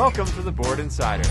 Welcome to the Board Insider.